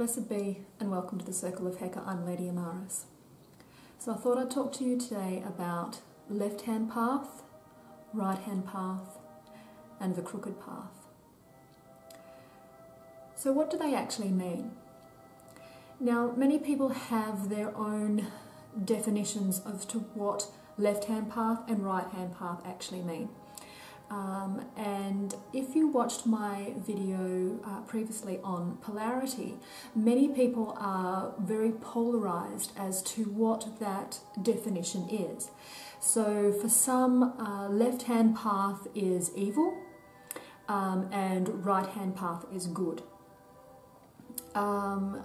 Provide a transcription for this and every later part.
Blessed be and welcome to the Circle of Heka. I'm Lady Amaris. So I thought I'd talk to you today about left hand path, right hand path, and the crooked path. So, what do they actually mean? Now, many people have their own definitions as to what left hand path and right hand path actually mean. Um, and if you watched my video uh, previously on polarity, many people are very polarized as to what that definition is. So for some, uh, left hand path is evil um, and right hand path is good. Um,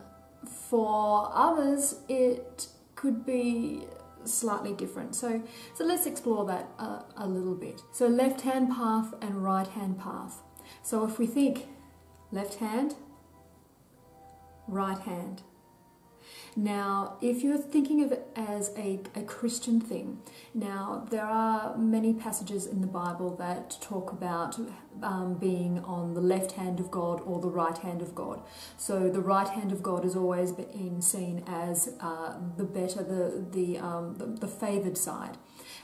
for others, it could be slightly different. So, so let's explore that uh, a little bit. So left hand path and right hand path. So if we think left hand, right hand. Now, if you're thinking of it as a, a Christian thing, now there are many passages in the Bible that talk about um, being on the left hand of God or the right hand of God. So the right hand of God is always been seen as uh, the better, the the, um, the the favored side,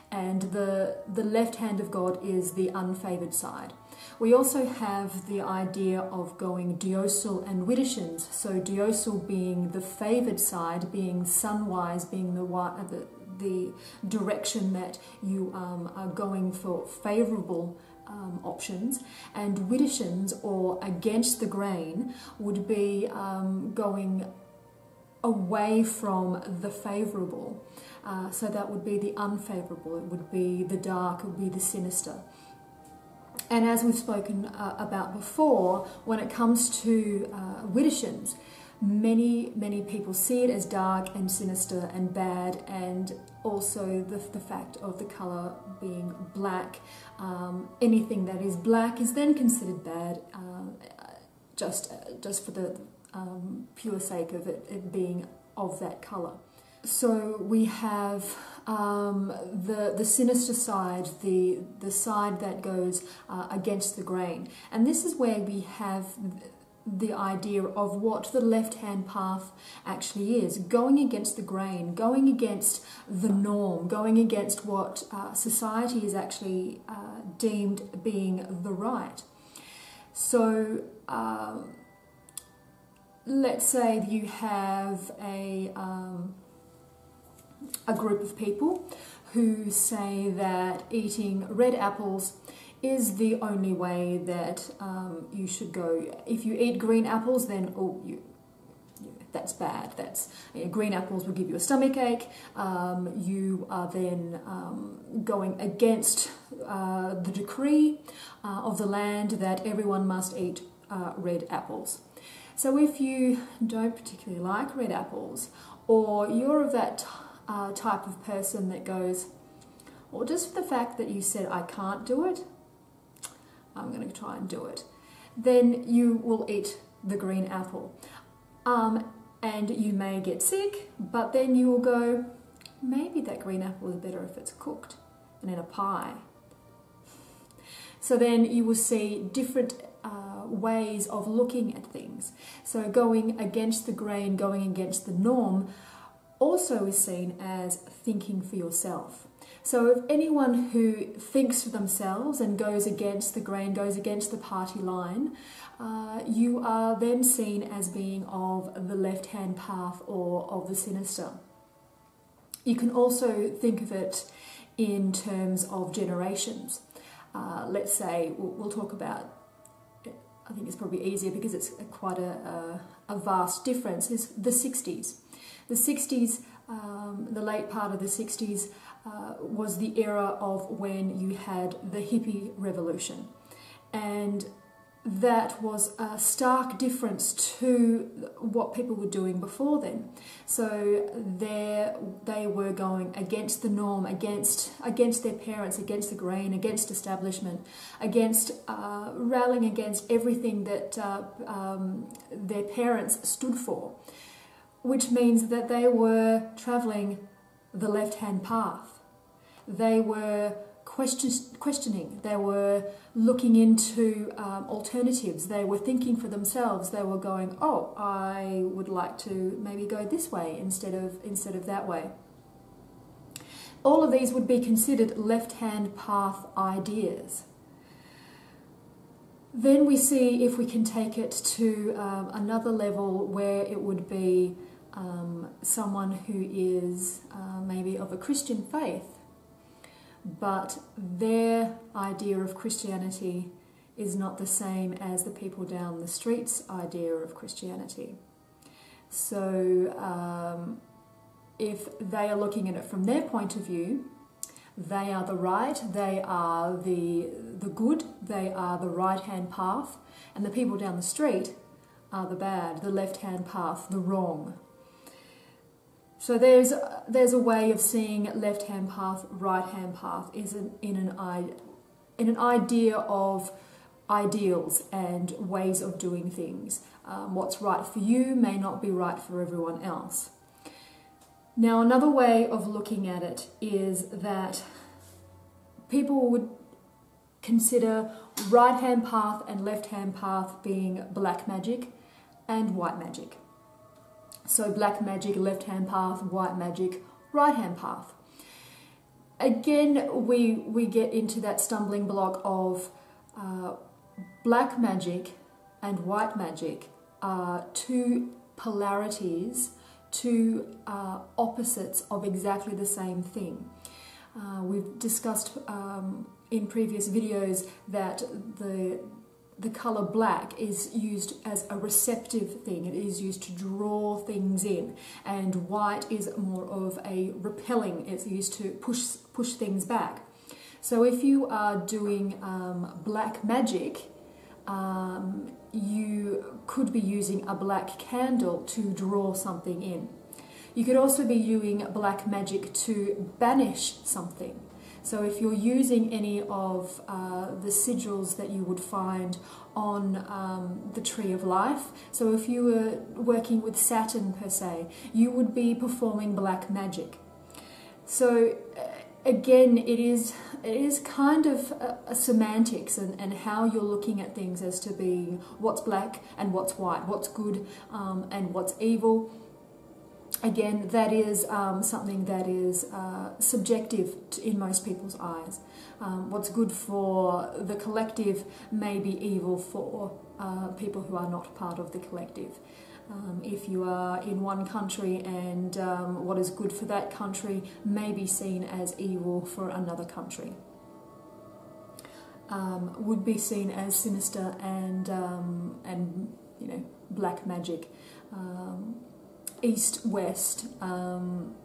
and the the left hand of God is the unfavored side. We also have the idea of going Deosil and Widdershins. So Deosil being the favoured side, being sunwise, being the, the, the direction that you um, are going for favourable um, options, and Widdershins or against the grain would be um, going away from the favourable. Uh, so that would be the unfavourable, it would be the dark, it would be the sinister. And as we've spoken uh, about before, when it comes to uh, many, many people see it as dark and sinister and bad, and also the, the fact of the colour being black. Um, anything that is black is then considered bad, uh, just, just for the um, pure sake of it, it being of that colour. So we have um, the the sinister side, the the side that goes uh, against the grain, and this is where we have the idea of what the left hand path actually is going against the grain, going against the norm, going against what uh, society is actually uh, deemed being the right. So. Uh, let's say you have a um, a group of people who say that eating red apples is the only way that um, you should go. If you eat green apples, then oh, you, that's bad. That's you know, green apples will give you a stomach ache. Um, you are then um, going against uh, the decree uh, of the land that everyone must eat uh, red apples. So if you don't particularly like red apples, or you're of that uh, type of person that goes, or just the fact that you said I can't do it, I'm going to try and do it, then you will eat the green apple. Um, and you may get sick, but then you will go, maybe that green apple is better if it's cooked and in a pie. So then you will see different uh, ways of looking at things. So going against the grain, going against the norm, also is seen as thinking for yourself. So if anyone who thinks for themselves and goes against the grain, goes against the party line, uh, you are then seen as being of the left-hand path or of the sinister. You can also think of it in terms of generations. Uh, let's say we'll, we'll, talk about. I think it's probably easier because it's quite a, a, a vast difference. Is the 60s. The 60s, um, the late part of the 60s, uh, was the era of when you had the hippie revolution. And that was a stark difference to what people were doing before then. So there they were going against the norm, against against their parents, against the grain, against establishment, against uh, rallying against everything that uh, um, their parents stood for which means that they were travelling the left hand path. They were question, questioning, they were looking into um, alternatives, they were thinking for themselves, they were going, oh, I would like to maybe go this way instead of, instead of that way. All of these would be considered left hand path ideas. Then we see if we can take it to um, another level where it would be um, someone who is uh, maybe of a Christian faith, but their idea of Christianity is not the same as the people down the street's idea of Christianity. So, um, if they are looking at it from their point of view, they are the right, they are the, the good, they are the right hand path, and the people down the street are the bad, the left hand path, the wrong. So there's there's a way of seeing left hand path, right hand path is in, in an in an idea of ideals and ways of doing things. Um, what's right for you may not be right for everyone else. Now, another way of looking at it is that people would consider right hand path and left hand path being black magic and white magic. So, black magic, left hand path, white magic, right hand path. Again, we, we get into that stumbling block of uh, black magic and white magic are two polarities two uh, opposites of exactly the same thing. Uh, we've discussed um, in previous videos that the the color black is used as a receptive thing. It is used to draw things in, and white is more of a repelling. It's used to push push things back. So if you are doing um, black magic, um, you could be using a black candle to draw something in. You could also be using black magic to banish something. So if you're using any of uh, the sigils that you would find on um, the Tree of Life, so if you were working with Saturn per se, you would be performing black magic. So uh, again, it is it is kind of a, a semantics and, and how you're looking at things as to being what's black and what's white, what's good um, and what's evil. Again, that is um, something that is uh, subjective in most people's eyes. Um, what's good for the collective may be evil for uh, people who are not part of the collective. Um, if you are in one country and um, what is good for that country may be seen as evil for another country. Um, would be seen as sinister and um, and you know black magic, um, east west, um,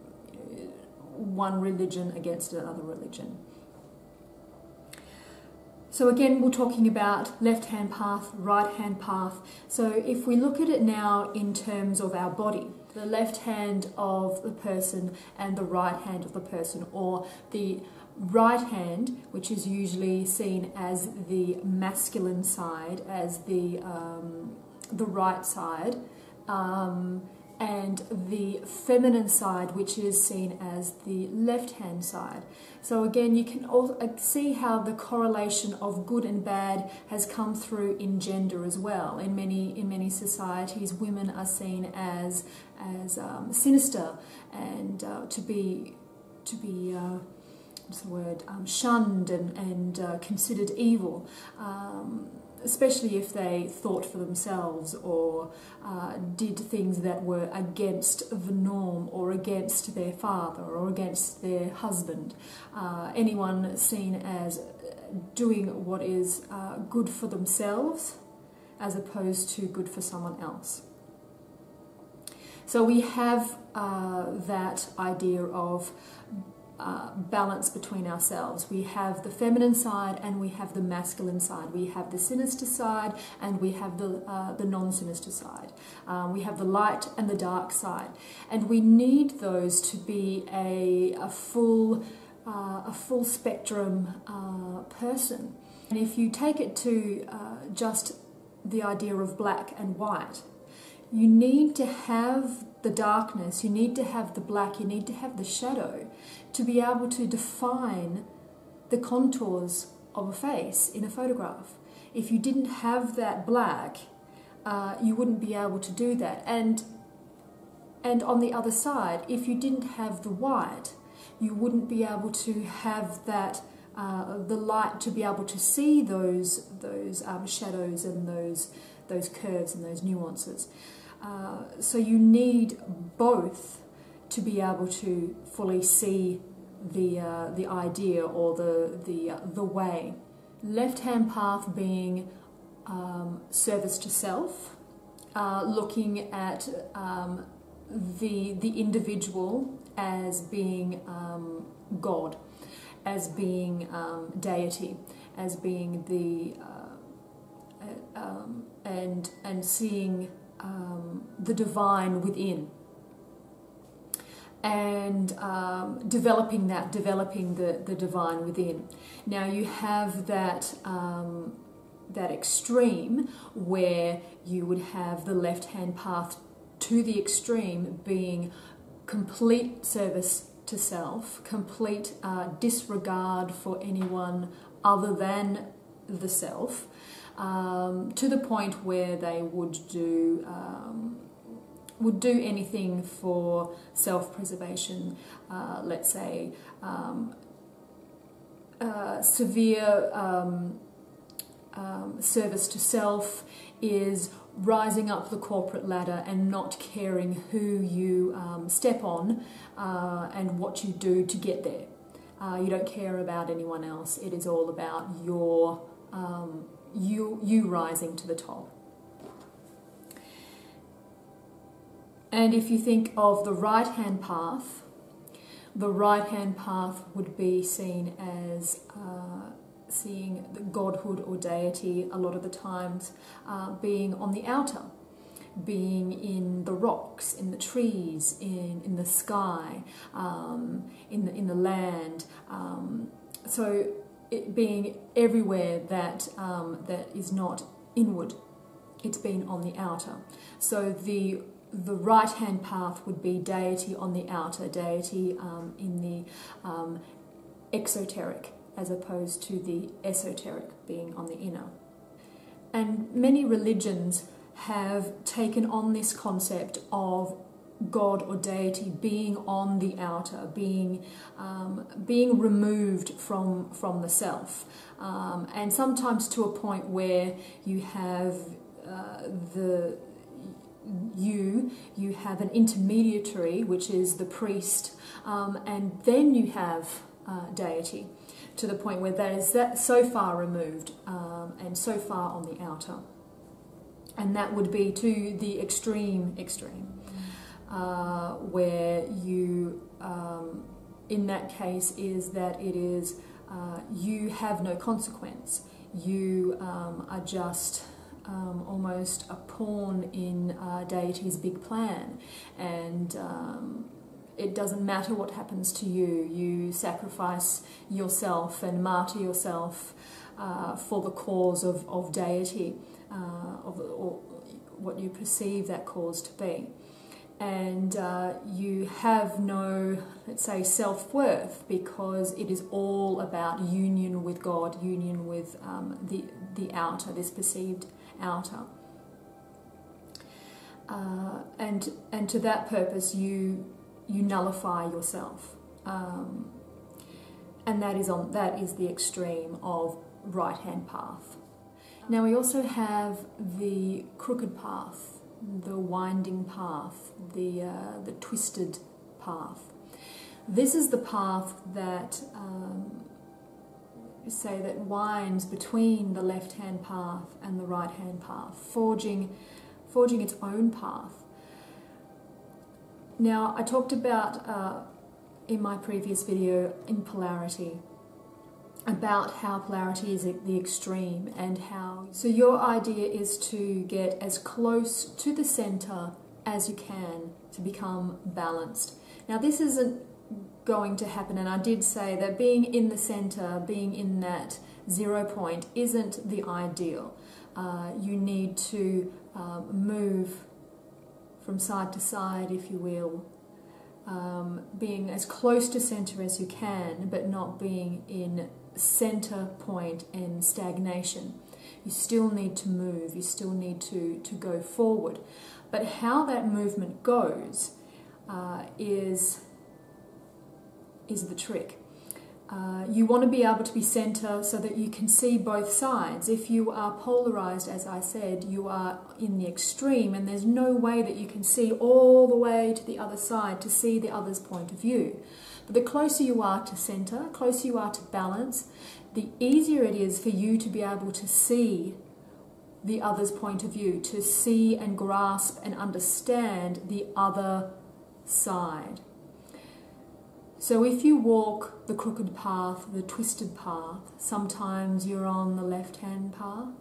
one religion against another religion. So again, we're talking about left-hand path, right-hand path. So if we look at it now in terms of our body, the left hand of the person and the right hand of the person, or the right hand, which is usually seen as the masculine side, as the um, the right side, um, and the feminine side, which is seen as the left hand side. So, again, you can uh, see how the correlation of good and bad has come through in gender as well. In many, in many societies, women are seen as, as um, sinister and uh, to be, to be uh, what's the word, um, shunned and, and uh, considered evil. Um, especially if they thought for themselves or uh, did things that were against the norm or against their father or against their husband. Uh, anyone seen as doing what is uh, good for themselves as opposed to good for someone else. So we have uh, that idea of uh, balance between ourselves. We have the feminine side and we have the masculine side. We have the sinister side and we have the, uh, the non sinister side. Um, we have the light and the dark side. And we need those to be a, a full, uh, a full spectrum uh, person. And if you take it to uh, just the idea of black and white, you need to have the darkness, you need to have the black, you need to have the shadow to be able to define the contours of a face in a photograph. If you didn't have that black, uh, you wouldn't be able to do that. And and on the other side, if you didn't have the white, you wouldn't be able to have that uh, the light to be able to see those those um, shadows and those those curves and those nuances. Uh, so you need both to be able to fully see the uh, the idea or the the uh, the way. Left hand path being um, service to self, uh, looking at um, the the individual as being um, God, as being um, deity, as being the uh, um, and and seeing um, the divine within and um, developing that, developing the, the divine within. Now you have that um, that extreme where you would have the left hand path to the extreme being complete service to self, complete uh, disregard for anyone other than the self, um, to the point where they would do um, would do anything for self-preservation. Uh, let's say um, uh, severe um, um, service to self is rising up the corporate ladder and not caring who you um, step on uh, and what you do to get there. Uh, you don't care about anyone else. It is all about your um, you you rising to the top. And if you think of the right hand path, the right hand path would be seen as uh, seeing the godhood or deity a lot of the times uh, being on the outer, being in the rocks, in the trees, in, in the sky, um, in, the, in the land. Um, so it being everywhere that, um, that is not inward, it's been on the outer. So the the right hand path would be deity on the outer, deity um, in the um, exoteric, as opposed to the esoteric being on the inner. And many religions have taken on this concept of God or deity being on the outer, being um, being removed from from the self, um, and sometimes to a point where you have uh, the you, you have an intermediary, which is the priest, um, and then you have uh, deity, to the point where that is that so far removed um, and so far on the outer. And that would be to the extreme extreme, uh, where you, um, in that case, is that it is uh, you have no consequence. You um, are just um, almost a pawn in uh, deity's big plan, and um, it doesn't matter what happens to you. You sacrifice yourself and martyr yourself uh, for the cause of, of deity, uh, of, or what you perceive that cause to be. And uh, you have no, let's say, self worth because it is all about union with God, union with um, the, the outer, this perceived outer. Uh, and and to that purpose, you you nullify yourself, um, and that is on that is the extreme of right hand path. Now we also have the crooked path, the winding path, the uh, the twisted path. This is the path that um, say that winds between the left hand path and the right hand path, forging, forging its own path. Now, I talked about uh, in my previous video in polarity about how polarity is the extreme and how. So, your idea is to get as close to the center as you can to become balanced. Now, this isn't going to happen. And I did say that being in the center, being in that zero point, isn't the ideal. Uh, you need to um, move from side to side, if you will, um, being as close to center as you can, but not being in center point and stagnation. You still need to move, you still need to, to go forward. But how that movement goes uh, is, is the trick. Uh, you want to be able to be center so that you can see both sides. If you are polarized, as I said, you are in the extreme, and there's no way that you can see all the way to the other side to see the other's point of view. But the closer you are to center, closer you are to balance, the easier it is for you to be able to see the other's point of view, to see and grasp and understand the other side. So if you walk the crooked path, the twisted path, sometimes you're on the left hand path,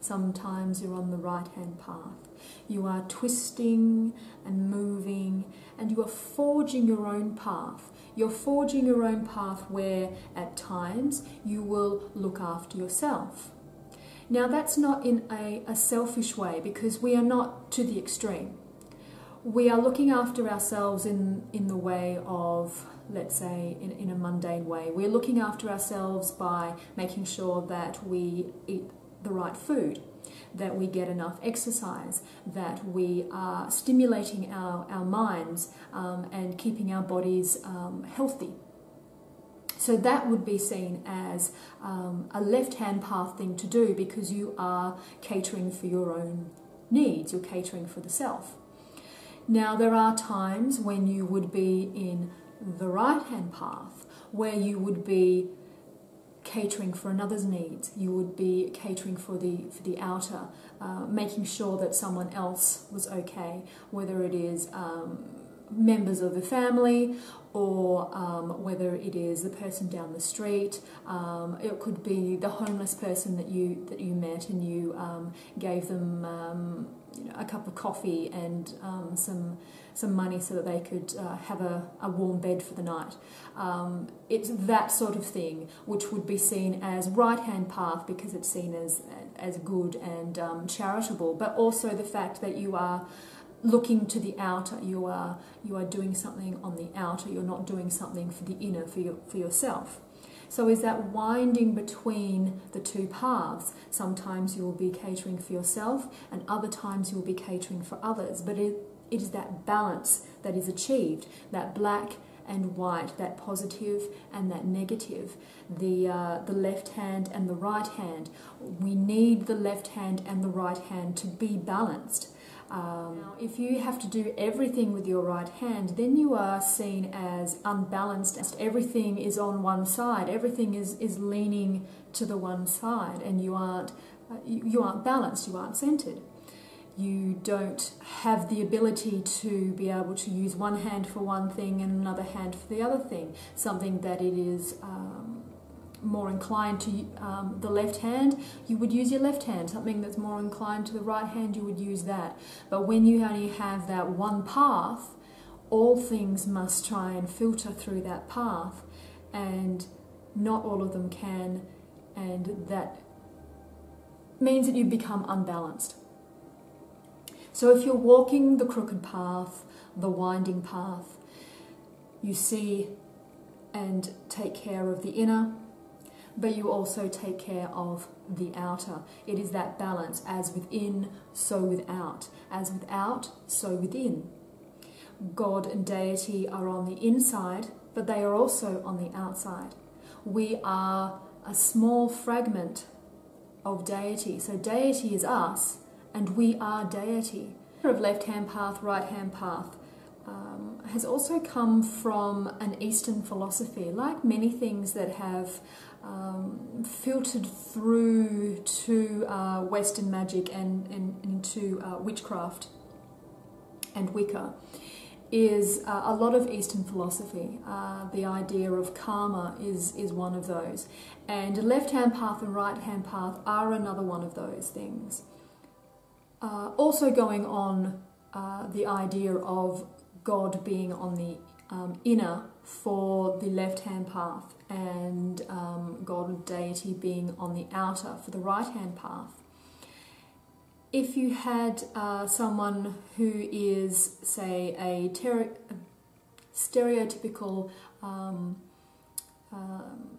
sometimes you're on the right hand path. You are twisting and moving, and you are forging your own path. You're forging your own path where at times you will look after yourself. Now, that's not in a, a selfish way because we are not to the extreme. We are looking after ourselves in, in the way of let's say, in, in a mundane way. We're looking after ourselves by making sure that we eat the right food, that we get enough exercise, that we are stimulating our, our minds um, and keeping our bodies um, healthy. So that would be seen as um, a left-hand path thing to do because you are catering for your own needs, you're catering for the self. Now there are times when you would be in the right hand path where you would be catering for another's needs. You would be catering for the for the outer uh, making sure that someone else was okay whether it is um, members of the family or um, whether it is the person down the street. Um, it could be the homeless person that you that you met and you um, gave them um, you know, a cup of coffee and um, some some money so that they could uh, have a, a warm bed for the night. Um, it's that sort of thing which would be seen as right hand path because it's seen as as good and um, charitable, but also the fact that you are looking to the outer. You are you are doing something on the outer. You're not doing something for the inner for your, for yourself. So is that winding between the two paths. Sometimes you will be catering for yourself, and other times you will be catering for others. But it, it is that balance that is achieved, that black and white, that positive and that negative, the, uh, the left hand and the right hand. We need the left hand and the right hand to be balanced. Um, now, if you have to do everything with your right hand, then you are seen as unbalanced. Everything is on one side. Everything is, is leaning to the one side, and you aren't uh, you, you aren't balanced. You aren't centered. You don't have the ability to be able to use one hand for one thing and another hand for the other thing. Something that it is. Um, more inclined to um, the left hand, you would use your left hand. Something that's more inclined to the right hand, you would use that. But when you only have that one path, all things must try and filter through that path, and not all of them can, and that means that you become unbalanced. So if you're walking the crooked path, the winding path, you see and take care of the inner but you also take care of the outer. It is that balance, as within, so without. As without, so within. God and deity are on the inside, but they are also on the outside. We are a small fragment of deity. So deity is us, and we are deity. Of left hand path, right hand path um, has also come from an Eastern philosophy, like many things that have um, filtered through to uh, Western magic and, and into uh, witchcraft and Wicca is uh, a lot of Eastern philosophy. Uh, the idea of karma is, is one of those. And left hand path and right hand path are another one of those things. Uh, also, going on uh, the idea of God being on the um, inner for the left hand path and um, God and deity being on the outer for the right hand path. If you had uh, someone who is, say, a stereotypical um, um,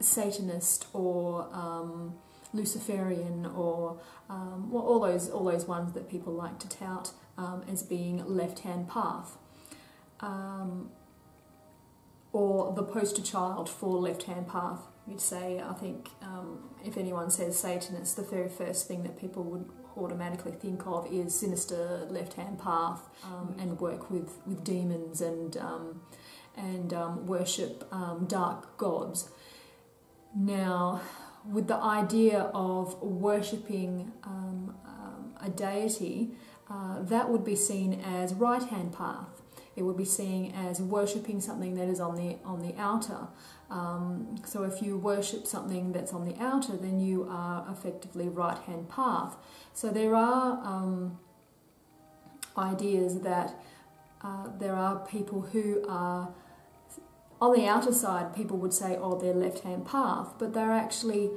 Satanist or um, Luciferian or um, well, all those all those ones that people like to tout um, as being left-hand path, um, or the poster child for left-hand path. You'd say, I think, um, if anyone says Satanist, the very first thing that people would automatically think of is sinister left-hand path um, and work with, with demons and um, and um, worship um, dark gods. Now, with the idea of worshipping um, a deity, uh, that would be seen as right-hand path. It would be seen as worshipping something that is on the on the outer. Um, so if you worship something that's on the outer, then you are effectively right-hand path. So there are um, ideas that uh, there are people who are on the outer side. People would say, "Oh, they're left-hand path," but they're actually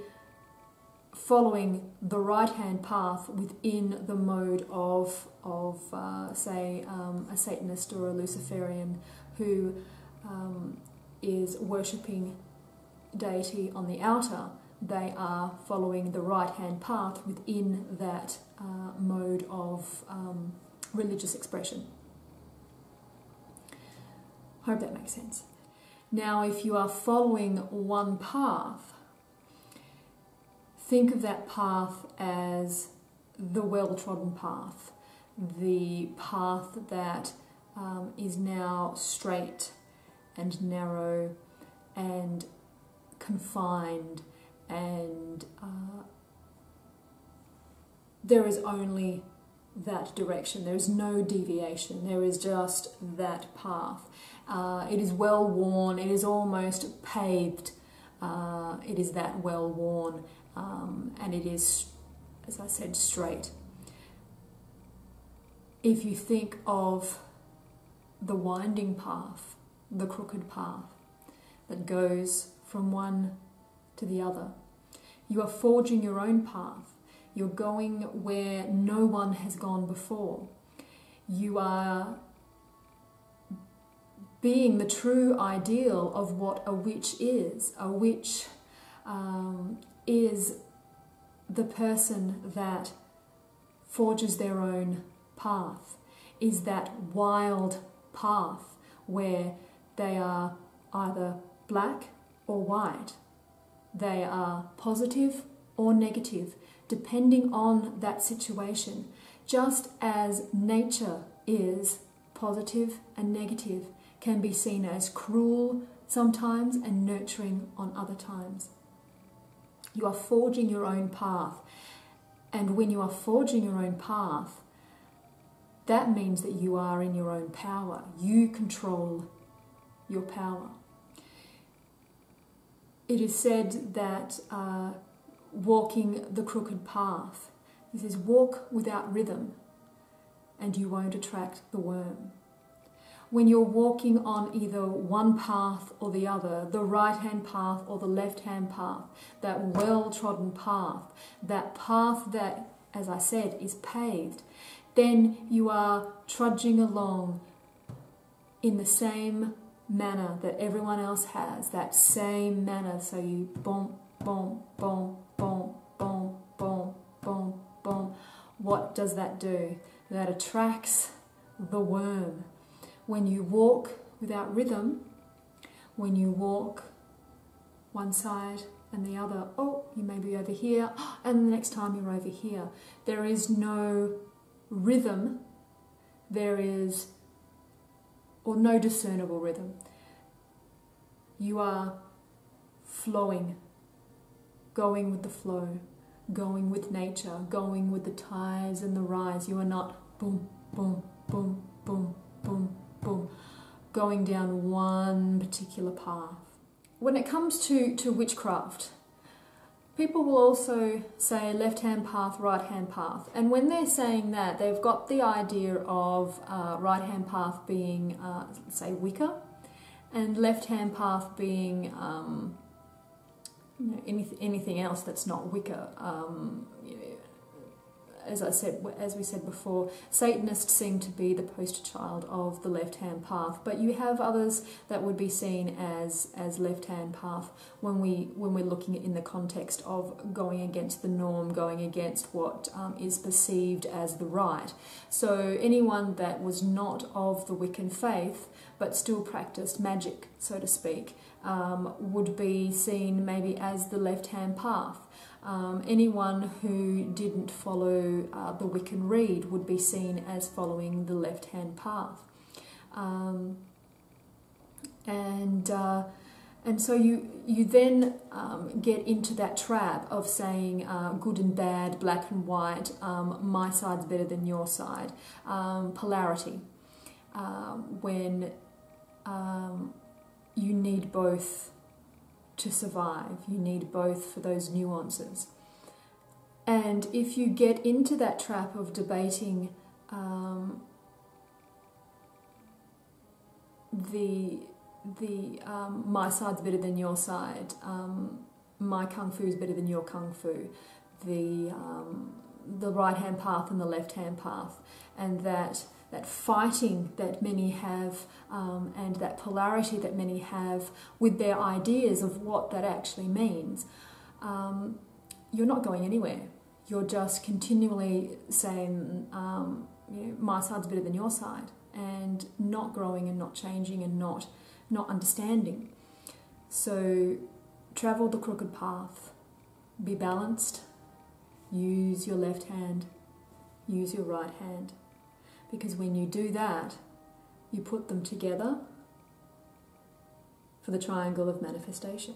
following the right hand path within the mode of, of uh, say, um, a Satanist or a Luciferian who um, is worshipping deity on the outer, they are following the right hand path within that uh, mode of um, religious expression. Hope that makes sense. Now, if you are following one path, think of that path as the well trodden path, the path that um, is now straight and narrow and confined, and uh, there is only that direction. There is no deviation. There is just that path. Uh, it is well worn. It is almost paved. Uh, it is that well worn um, and it is, as I said, straight. If you think of the winding path, the crooked path that goes from one to the other, you are forging your own path. You're going where no one has gone before. You are being the true ideal of what a witch is. A witch um, is the person that forges their own path, is that wild path where they are either black or white, they are positive or negative, depending on that situation, just as nature is positive and negative, can be seen as cruel sometimes and nurturing on other times. You are forging your own path. And when you are forging your own path, that means that you are in your own power. You control your power. It is said that uh, walking the crooked path, he says, walk without rhythm and you won't attract the worm when you're walking on either one path or the other, the right hand path or the left hand path, that well trodden path, that path that, as I said, is paved, then you are trudging along in the same manner that everyone else has, that same manner. So you boom, boom, boom, boom, boom, boom, boom, boom. What does that do? That attracts the worm when you walk without rhythm, when you walk one side and the other, oh, you may be over here, and the next time you're over here. There is no rhythm, there is, or no discernible rhythm. You are flowing, going with the flow, going with nature, going with the tides and the rise. You are not boom, boom, boom, boom, boom, going down one particular path. When it comes to, to witchcraft, people will also say left hand path, right hand path. And when they're saying that, they've got the idea of uh, right hand path being, uh, say, Wicca, and left hand path being um, you know, anything, anything else that's not Wicca. Um, as I said, as we said before, Satanists seem to be the poster child of the left-hand path, but you have others that would be seen as as left-hand path when we when we're looking in the context of going against the norm, going against what um, is perceived as the right. So anyone that was not of the Wiccan faith but still practiced magic, so to speak, um, would be seen maybe as the left-hand path. Um, anyone who didn't follow uh, the Wiccan Rede would be seen as following the left hand path. Um, and uh, and so you you then um, get into that trap of saying uh, good and bad, black and white, um, my side's better than your side, um, polarity, um, when you need both to survive. You need both for those nuances. And if you get into that trap of debating um, the the um, my side's better than your side, um, my kung fu is better than your kung fu, the um, the right hand path and the left hand path, and that that fighting that many have um, and that polarity that many have with their ideas of what that actually means, um, you're not going anywhere. You're just continually saying, um, you know, my side's better than your side, and not growing and not changing and not, not understanding. So travel the crooked path, be balanced, use your left hand, use your right hand. Because when you do that, you put them together for the triangle of manifestation.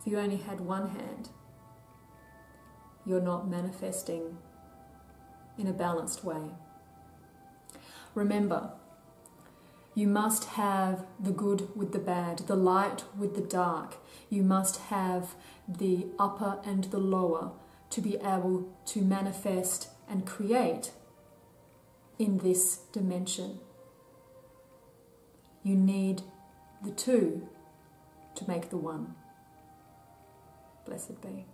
If you only had one hand, you're not manifesting in a balanced way. Remember, you must have the good with the bad, the light with the dark. You must have the upper and the lower to be able to manifest and create in this dimension. You need the two to make the one. Blessed be.